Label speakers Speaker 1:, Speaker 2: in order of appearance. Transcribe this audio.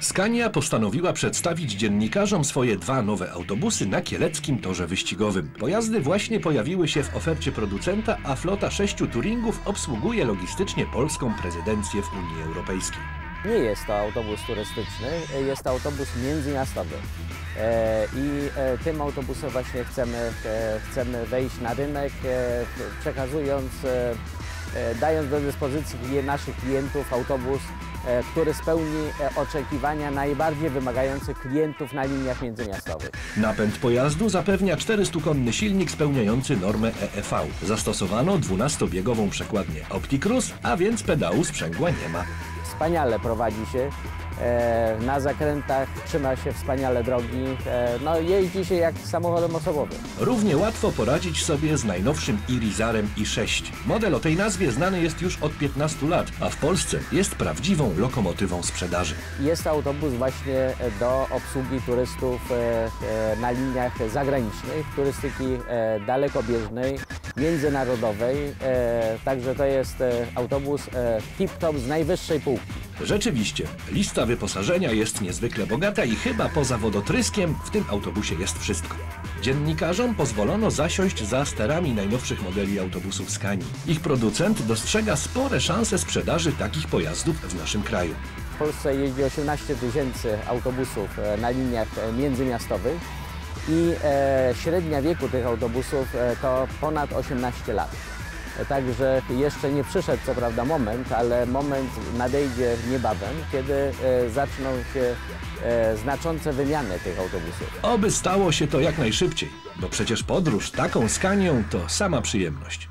Speaker 1: Scania postanowiła przedstawić dziennikarzom swoje dwa nowe autobusy na kieleckim torze wyścigowym. Pojazdy właśnie pojawiły się w ofercie producenta, a flota sześciu Touringów obsługuje logistycznie polską prezydencję w Unii Europejskiej.
Speaker 2: Nie jest to autobus turystyczny, jest to autobus międzymiastowy. E, I e, tym autobusem właśnie chcemy, e, chcemy wejść na rynek, przekazując, dając do dyspozycji naszych klientów autobus, który spełni e, oczekiwania najbardziej wymagających klientów na liniach międzymiastowych.
Speaker 1: Napęd pojazdu zapewnia 400-konny silnik spełniający normę EEV. Zastosowano 12-biegową przekładnię Opticruise, a więc pedału sprzęgła nie ma.
Speaker 2: Wspaniale prowadzi się. E, Na zakrętach trzyma się wspaniale drogi. e, No, jeździ się jak samochodem osobowym.
Speaker 1: Równie łatwo poradzić sobie z najnowszym Irizarem i6. Model o tej nazwie znany jest już od 15 lat, a w Polsce jest prawdziwą lokomotywą sprzedaży.
Speaker 2: Jest to autobus właśnie do obsługi turystów e, na liniach zagranicznych, turystyki dalekobieżnej, międzynarodowej. Także to jest autobus tip-top z najwyższej półki.
Speaker 1: Rzeczywiście, lista wyposażenia jest niezwykle bogata i chyba poza wodotryskiem w tym autobusie jest wszystko. Dziennikarzom pozwolono zasiąść za sterami najnowszych modeli autobusów Scanii. Ich producent dostrzega spore szanse sprzedaży takich pojazdów w naszym kraju.
Speaker 2: W Polsce jeździ 18 tysięcy autobusów e, na liniach e, międzymiastowych i e, średnia wieku tych autobusów to ponad 18 lat. Także jeszcze nie przyszedł co prawda moment, ale moment nadejdzie niebawem, kiedy e, zaczną się e, znaczące wymiany tych autobusów.
Speaker 1: Oby stało się to jak najszybciej, bo przecież podróż taką Scanią to sama przyjemność.